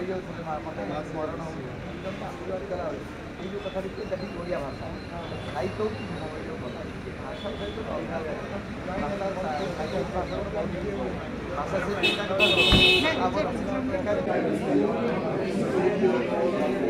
ಒಯ್ಯೋದು ಮಾಡೋಣ ಇದು ಕಥಕ್ಕೆ ದಟ್ಟಿ ಒಡಿಯಾ ಭಾಷಾ ಸಾಹಿತ್ಯ ಭಾಷಾ ಸಹಿತ ಭಾಷಾ ಸಹಿತ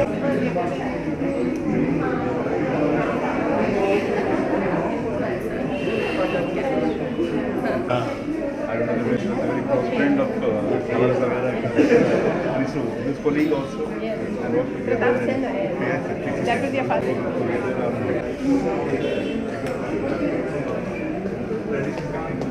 I don't a very close friend of uh, Savera. And uh, his colleague also. Yes. And together. And, yes, that was your father. Together, um,